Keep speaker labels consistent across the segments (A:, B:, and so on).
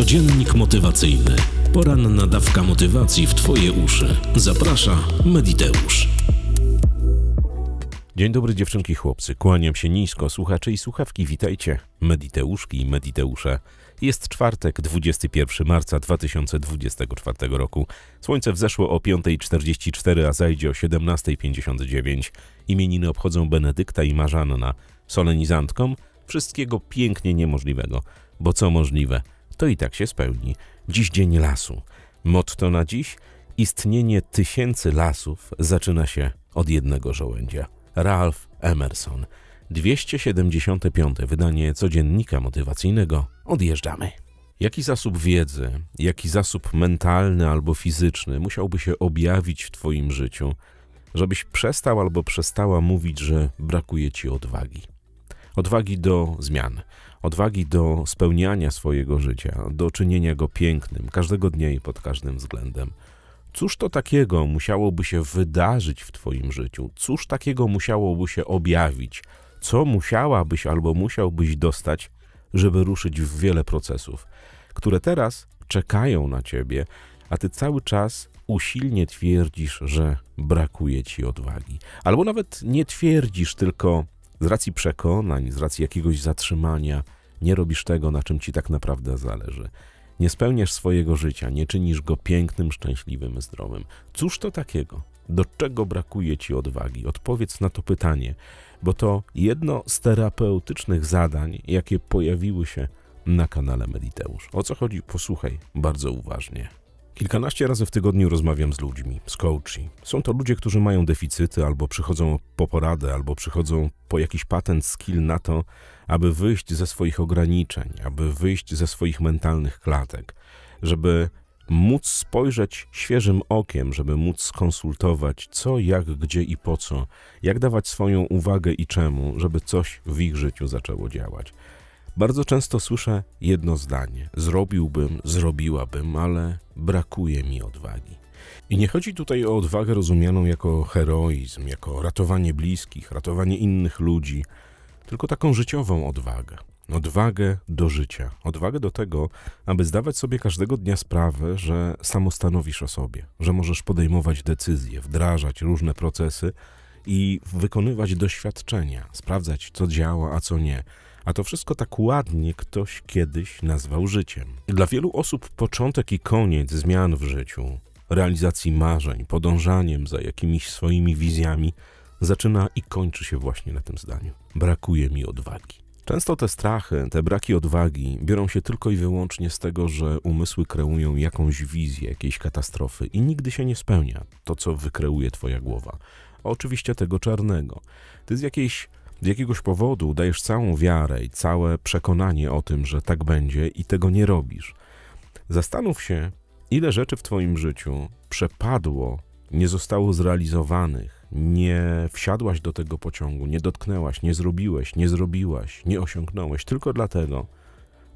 A: Codziennik motywacyjny. Poranna dawka motywacji w Twoje uszy. Zaprasza Mediteusz.
B: Dzień dobry dziewczynki, chłopcy. Kłaniam się nisko, słuchacze i słuchawki. Witajcie, Mediteuszki i Mediteusze. Jest czwartek, 21 marca 2024 roku. Słońce wzeszło o 5.44, a zajdzie o 17.59. Imieniny obchodzą Benedykta i Marzanna. Solenizantkom wszystkiego pięknie niemożliwego. Bo co możliwe, to i tak się spełni. Dziś dzień lasu. Motto na dziś? Istnienie tysięcy lasów zaczyna się od jednego żołędzia. Ralph Emerson. 275. wydanie codziennika motywacyjnego. Odjeżdżamy. Jaki zasób wiedzy, jaki zasób mentalny albo fizyczny musiałby się objawić w Twoim życiu, żebyś przestał albo przestała mówić, że brakuje Ci odwagi? Odwagi do zmian, odwagi do spełniania swojego życia, do czynienia go pięknym każdego dnia i pod każdym względem. Cóż to takiego musiałoby się wydarzyć w Twoim życiu? Cóż takiego musiałoby się objawić? Co musiałabyś albo musiałbyś dostać, żeby ruszyć w wiele procesów, które teraz czekają na Ciebie, a Ty cały czas usilnie twierdzisz, że brakuje Ci odwagi. Albo nawet nie twierdzisz, tylko z racji przekonań, z racji jakiegoś zatrzymania, nie robisz tego, na czym Ci tak naprawdę zależy. Nie spełniasz swojego życia, nie czynisz go pięknym, szczęśliwym, zdrowym. Cóż to takiego? Do czego brakuje ci odwagi? Odpowiedz na to pytanie, bo to jedno z terapeutycznych zadań, jakie pojawiły się na kanale Mediteusz. O co chodzi? Posłuchaj bardzo uważnie. Kilkanaście razy w tygodniu rozmawiam z ludźmi, z coachi. Są to ludzie, którzy mają deficyty, albo przychodzą po poradę, albo przychodzą po jakiś patent, skill na to, aby wyjść ze swoich ograniczeń, aby wyjść ze swoich mentalnych klatek, żeby móc spojrzeć świeżym okiem, żeby móc skonsultować co, jak, gdzie i po co, jak dawać swoją uwagę i czemu, żeby coś w ich życiu zaczęło działać. Bardzo często słyszę jedno zdanie: zrobiłbym, zrobiłabym, ale brakuje mi odwagi. I nie chodzi tutaj o odwagę rozumianą jako heroizm, jako ratowanie bliskich, ratowanie innych ludzi, tylko taką życiową odwagę. Odwagę do życia, odwagę do tego, aby zdawać sobie każdego dnia sprawę, że samostanowisz o sobie, że możesz podejmować decyzje, wdrażać różne procesy i wykonywać doświadczenia, sprawdzać, co działa, a co nie a to wszystko tak ładnie ktoś kiedyś nazwał życiem. Dla wielu osób początek i koniec zmian w życiu, realizacji marzeń, podążaniem za jakimiś swoimi wizjami zaczyna i kończy się właśnie na tym zdaniu. Brakuje mi odwagi. Często te strachy, te braki odwagi biorą się tylko i wyłącznie z tego, że umysły kreują jakąś wizję jakiejś katastrofy i nigdy się nie spełnia to, co wykreuje twoja głowa. Oczywiście tego czarnego. Ty z jakiejś z jakiegoś powodu dajesz całą wiarę i całe przekonanie o tym, że tak będzie i tego nie robisz. Zastanów się, ile rzeczy w Twoim życiu przepadło, nie zostało zrealizowanych, nie wsiadłaś do tego pociągu, nie dotknęłaś, nie zrobiłeś, nie zrobiłaś, nie osiągnąłeś, tylko dlatego,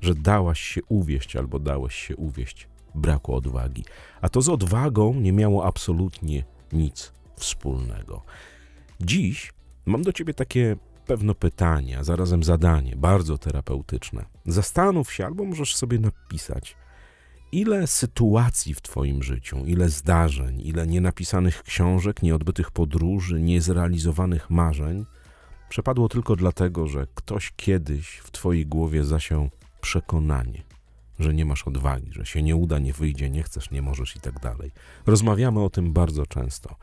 B: że dałaś się uwieść albo dałeś się uwieść. Brakło odwagi. A to z odwagą nie miało absolutnie nic wspólnego. Dziś mam do ciebie takie pewno pytania, zarazem zadanie, bardzo terapeutyczne. Zastanów się, albo możesz sobie napisać, ile sytuacji w Twoim życiu, ile zdarzeń, ile nienapisanych książek, nieodbytych podróży, niezrealizowanych marzeń przepadło tylko dlatego, że ktoś kiedyś w Twojej głowie zasiał przekonanie, że nie masz odwagi, że się nie uda, nie wyjdzie, nie chcesz, nie możesz i tak dalej. Rozmawiamy o tym bardzo często.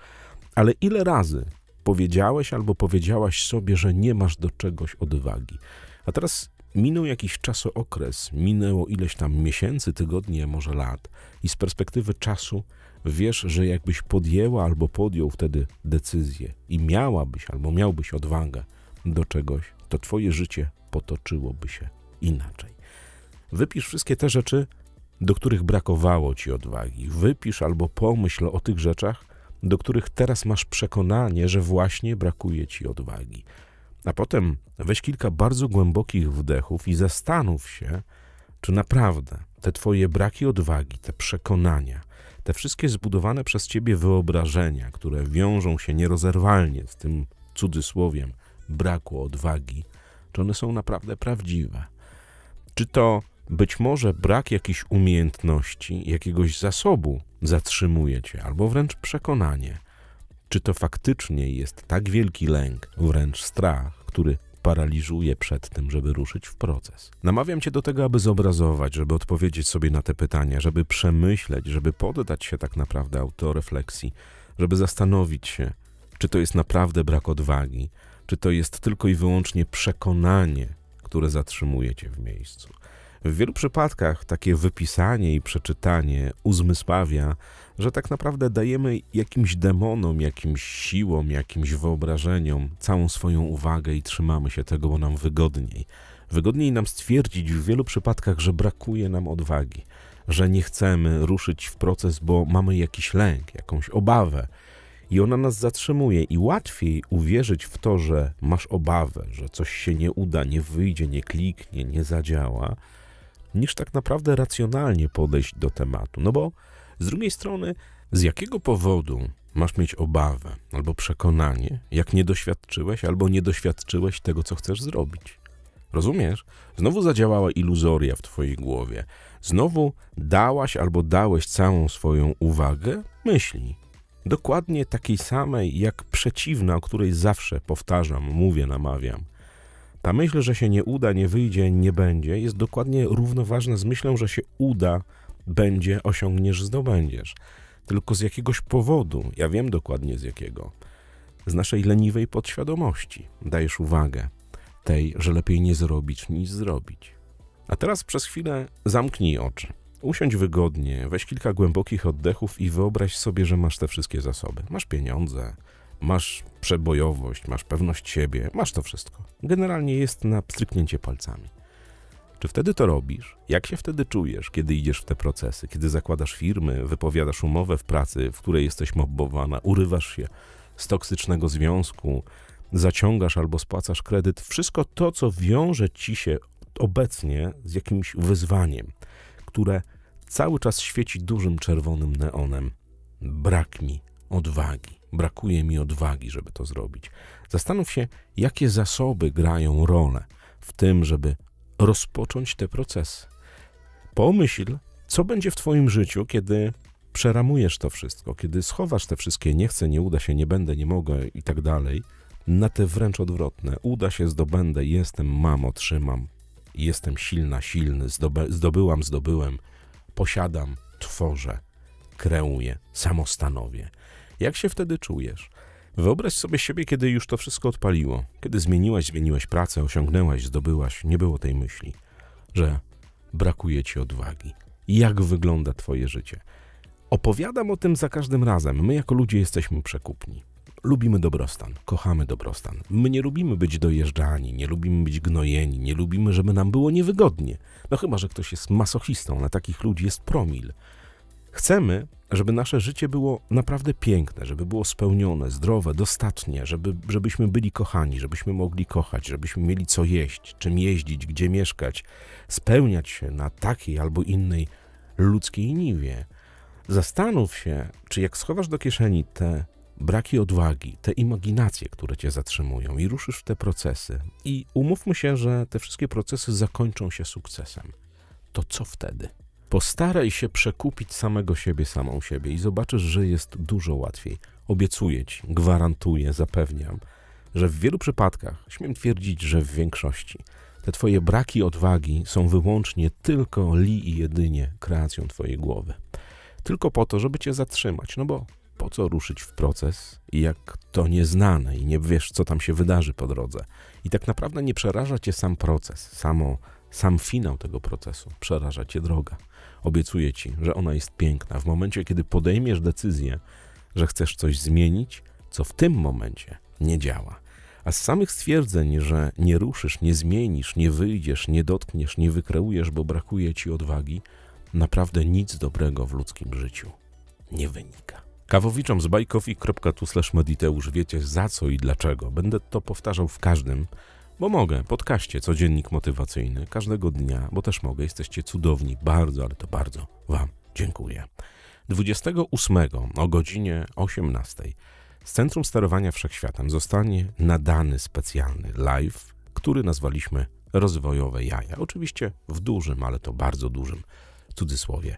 B: Ale ile razy powiedziałeś albo powiedziałaś sobie, że nie masz do czegoś odwagi. A teraz minął jakiś czasookres, minęło ileś tam miesięcy, tygodni, może lat, i z perspektywy czasu wiesz, że jakbyś podjęła albo podjął wtedy decyzję i miałabyś albo miałbyś odwagę do czegoś, to twoje życie potoczyłoby się inaczej. Wypisz wszystkie te rzeczy, do których brakowało ci odwagi. Wypisz albo pomyśl o tych rzeczach, do których teraz masz przekonanie, że właśnie brakuje ci odwagi. A potem weź kilka bardzo głębokich wdechów i zastanów się, czy naprawdę te twoje braki odwagi, te przekonania, te wszystkie zbudowane przez ciebie wyobrażenia, które wiążą się nierozerwalnie z tym cudzysłowiem braku odwagi, czy one są naprawdę prawdziwe? Czy to być może brak jakiejś umiejętności, jakiegoś zasobu zatrzymuje cię, albo wręcz przekonanie. Czy to faktycznie jest tak wielki lęk, wręcz strach, który paraliżuje przed tym, żeby ruszyć w proces. Namawiam cię do tego, aby zobrazować, żeby odpowiedzieć sobie na te pytania, żeby przemyśleć, żeby poddać się tak naprawdę autorefleksji, żeby zastanowić się, czy to jest naprawdę brak odwagi, czy to jest tylko i wyłącznie przekonanie, które zatrzymuje cię w miejscu. W wielu przypadkach takie wypisanie i przeczytanie uzmysławia, że tak naprawdę dajemy jakimś demonom, jakimś siłom, jakimś wyobrażeniom całą swoją uwagę i trzymamy się tego, bo nam wygodniej. Wygodniej nam stwierdzić w wielu przypadkach, że brakuje nam odwagi, że nie chcemy ruszyć w proces, bo mamy jakiś lęk, jakąś obawę. I ona nas zatrzymuje, i łatwiej uwierzyć w to, że masz obawę, że coś się nie uda, nie wyjdzie, nie kliknie, nie zadziała, niż tak naprawdę racjonalnie podejść do tematu. No bo z drugiej strony, z jakiego powodu masz mieć obawę albo przekonanie, jak nie doświadczyłeś albo nie doświadczyłeś tego, co chcesz zrobić? Rozumiesz? Znowu zadziałała iluzoria w twojej głowie. Znowu dałaś albo dałeś całą swoją uwagę myśli. Dokładnie takiej samej, jak przeciwna, o której zawsze powtarzam, mówię, namawiam. Ta myśl, że się nie uda, nie wyjdzie, nie będzie, jest dokładnie równoważna z myślą, że się uda, będzie, osiągniesz, zdobędziesz. Tylko z jakiegoś powodu, ja wiem dokładnie z jakiego, z naszej leniwej podświadomości dajesz uwagę tej, że lepiej nie zrobić niż zrobić. A teraz przez chwilę zamknij oczy. Usiądź wygodnie, weź kilka głębokich oddechów i wyobraź sobie, że masz te wszystkie zasoby. Masz pieniądze, masz przebojowość, masz pewność siebie, masz to wszystko. Generalnie jest na pstryknięcie palcami. Czy wtedy to robisz? Jak się wtedy czujesz, kiedy idziesz w te procesy? Kiedy zakładasz firmy, wypowiadasz umowę w pracy, w której jesteś mobbowana, urywasz się z toksycznego związku, zaciągasz albo spłacasz kredyt, wszystko to, co wiąże ci się obecnie z jakimś wyzwaniem, które cały czas świeci dużym czerwonym neonem. Brak mi odwagi, brakuje mi odwagi, żeby to zrobić. Zastanów się, jakie zasoby grają rolę w tym, żeby rozpocząć te procesy. Pomyśl, co będzie w Twoim życiu, kiedy przeramujesz to wszystko, kiedy schowasz te wszystkie nie chcę, nie uda się, nie będę, nie mogę i tak dalej, na te wręcz odwrotne. Uda się, zdobędę, jestem, mam, otrzymam, jestem silna, silny, zdobyłam, zdobyłem, posiadam, tworzę, kreuję, samostanowię. Jak się wtedy czujesz? Wyobraź sobie siebie, kiedy już to wszystko odpaliło, kiedy zmieniłaś, zmieniłaś pracę, osiągnęłaś, zdobyłaś, nie było tej myśli, że brakuje ci odwagi. Jak wygląda twoje życie? Opowiadam o tym za każdym razem. My jako ludzie jesteśmy przekupni. Lubimy dobrostan, kochamy dobrostan. My nie lubimy być dojeżdżani, nie lubimy być gnojeni, nie lubimy, żeby nam było niewygodnie. No chyba, że ktoś jest masochistą, na takich ludzi jest promil. Chcemy, żeby nasze życie było naprawdę piękne, żeby było spełnione, zdrowe, dostatnie, żeby, żebyśmy byli kochani, żebyśmy mogli kochać, żebyśmy mieli co jeść, czym jeździć, gdzie mieszkać, spełniać się na takiej albo innej ludzkiej niwie. Zastanów się, czy jak schowasz do kieszeni te braki odwagi, te imaginacje, które cię zatrzymują i ruszysz w te procesy i umówmy się, że te wszystkie procesy zakończą się sukcesem, to co wtedy? Postaraj się przekupić samego siebie, samą siebie i zobaczysz, że jest dużo łatwiej. Obiecuję ci, gwarantuję, zapewniam, że w wielu przypadkach, śmiem twierdzić, że w większości, te twoje braki odwagi są wyłącznie tylko li i jedynie kreacją twojej głowy. Tylko po to, żeby cię zatrzymać, no bo po co ruszyć w proces, jak to nieznane i nie wiesz, co tam się wydarzy po drodze. I tak naprawdę nie przeraża cię sam proces, samo, sam finał tego procesu, przeraża cię droga. Obiecuję ci, że ona jest piękna. W momencie, kiedy podejmiesz decyzję, że chcesz coś zmienić, co w tym momencie nie działa. A z samych stwierdzeń, że nie ruszysz, nie zmienisz, nie wyjdziesz, nie dotkniesz, nie wykreujesz, bo brakuje ci odwagi, naprawdę nic dobrego w ludzkim życiu nie wynika. Kawowiczom z bajkowi.tu mediteusz wiecie za co i dlaczego. Będę to powtarzał w każdym bo mogę, podkaście Codziennik Motywacyjny, każdego dnia, bo też mogę, jesteście cudowni, bardzo, ale to bardzo Wam dziękuję. 28 o godzinie 18 z Centrum Sterowania Wszechświatem zostanie nadany specjalny live, który nazwaliśmy rozwojowe jaja. Oczywiście w dużym, ale to bardzo dużym cudzysłowie.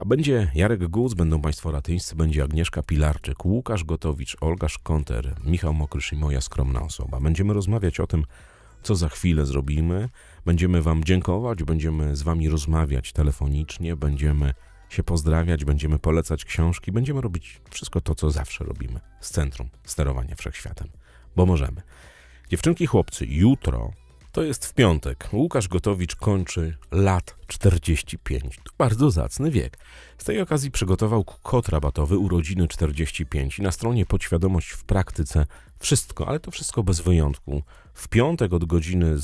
B: A będzie Jarek Guc, będą Państwo ratyńscy, będzie Agnieszka Pilarczyk, Łukasz Gotowicz, Olga Szkonter, Michał Mokrysz i moja skromna osoba. Będziemy rozmawiać o tym, co za chwilę zrobimy. Będziemy Wam dziękować, będziemy z Wami rozmawiać telefonicznie, będziemy się pozdrawiać, będziemy polecać książki, będziemy robić wszystko to, co zawsze robimy z Centrum Sterowania Wszechświatem, bo możemy. Dziewczynki, chłopcy, jutro to jest w piątek. Łukasz Gotowicz kończy lat 45. To bardzo zacny wiek. Z tej okazji przygotował kod rabatowy urodziny 45 i na stronie podświadomość w praktyce wszystko, ale to wszystko bez wyjątku. W piątek od godziny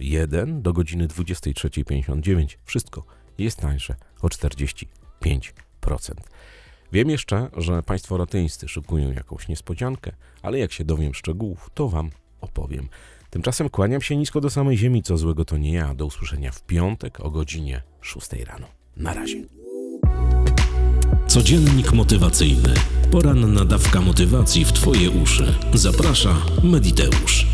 B: 001 do godziny 23.59 wszystko jest tańsze o 45%. Wiem jeszcze, że Państwo ratyńscy szykują jakąś niespodziankę, ale jak się dowiem szczegółów, to Wam opowiem. Tymczasem kłaniam się nisko do samej ziemi, co złego to nie ja. Do usłyszenia w piątek o godzinie 6 rano. Na razie.
A: Codziennik motywacyjny. Poranna dawka motywacji w Twoje uszy. Zaprasza Mediteusz.